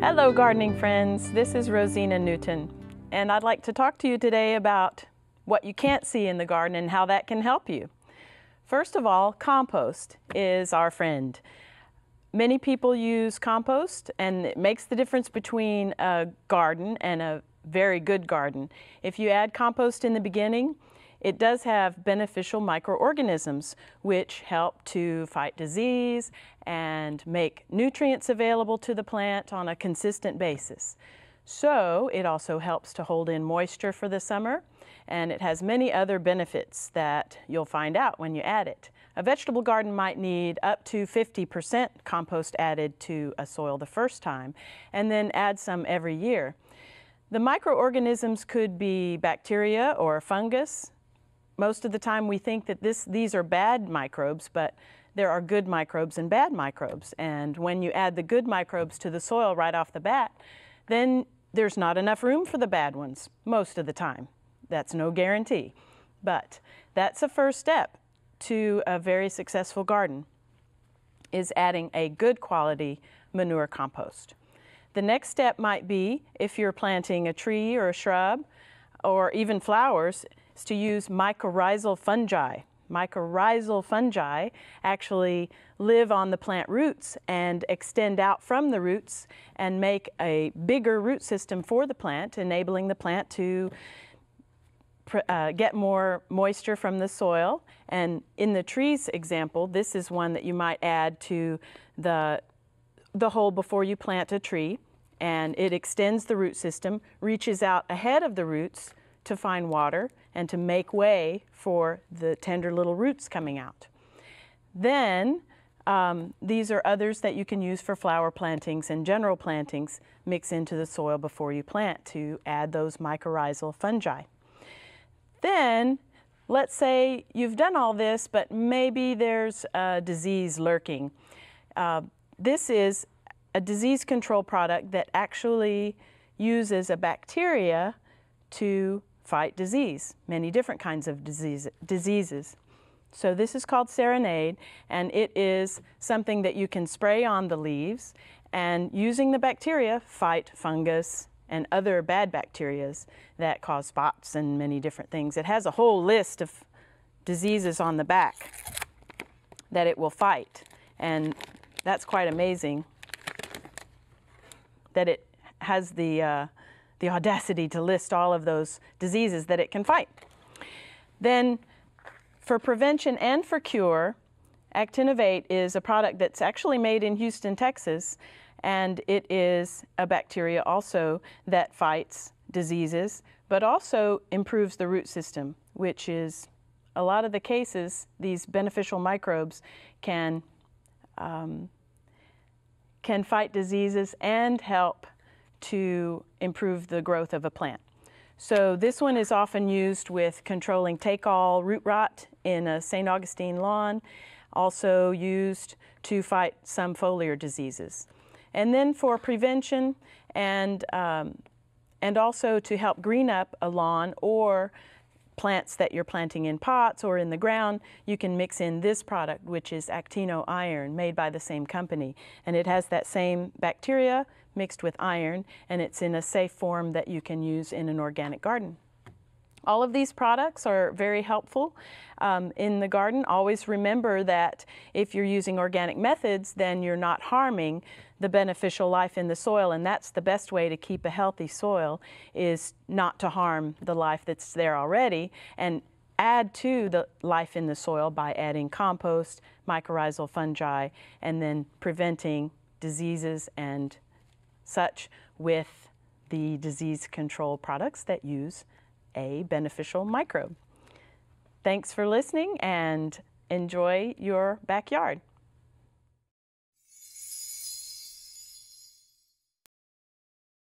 Hello, gardening friends. This is Rosina Newton, and I'd like to talk to you today about what you can't see in the garden and how that can help you. First of all, compost is our friend. Many people use compost, and it makes the difference between a garden and a very good garden. If you add compost in the beginning, it does have beneficial microorganisms which help to fight disease and make nutrients available to the plant on a consistent basis. So it also helps to hold in moisture for the summer and it has many other benefits that you'll find out when you add it. A vegetable garden might need up to 50% compost added to a soil the first time and then add some every year. The microorganisms could be bacteria or fungus, most of the time we think that this, these are bad microbes, but there are good microbes and bad microbes. And when you add the good microbes to the soil right off the bat, then there's not enough room for the bad ones most of the time. That's no guarantee. But that's a first step to a very successful garden is adding a good quality manure compost. The next step might be if you're planting a tree or a shrub or even flowers is to use mycorrhizal fungi. Mycorrhizal fungi actually live on the plant roots and extend out from the roots and make a bigger root system for the plant, enabling the plant to uh, get more moisture from the soil. And in the trees example, this is one that you might add to the, the hole before you plant a tree. And it extends the root system, reaches out ahead of the roots to find water and to make way for the tender little roots coming out. Then um, these are others that you can use for flower plantings and general plantings. Mix into the soil before you plant to add those mycorrhizal fungi. Then let's say you've done all this, but maybe there's a disease lurking. Uh, this is a disease control product that actually uses a bacteria to fight disease, many different kinds of disease, diseases. So this is called Serenade, and it is something that you can spray on the leaves, and using the bacteria, fight fungus and other bad bacterias that cause spots and many different things. It has a whole list of diseases on the back that it will fight, and that's quite amazing that it has the uh, the audacity to list all of those diseases that it can fight. Then for prevention and for cure, Actinovate is a product that's actually made in Houston, Texas, and it is a bacteria also that fights diseases, but also improves the root system, which is a lot of the cases, these beneficial microbes can, um, can fight diseases and help to improve the growth of a plant. So this one is often used with controlling take-all root rot in a St. Augustine lawn, also used to fight some foliar diseases. And then for prevention and, um, and also to help green up a lawn or plants that you're planting in pots or in the ground, you can mix in this product, which is Actino Iron, made by the same company. And it has that same bacteria mixed with iron, and it's in a safe form that you can use in an organic garden. All of these products are very helpful um, in the garden. Always remember that if you're using organic methods, then you're not harming the beneficial life in the soil, and that's the best way to keep a healthy soil is not to harm the life that's there already and add to the life in the soil by adding compost, mycorrhizal fungi, and then preventing diseases and such with the disease control products that use a beneficial microbe. Thanks for listening and enjoy your backyard.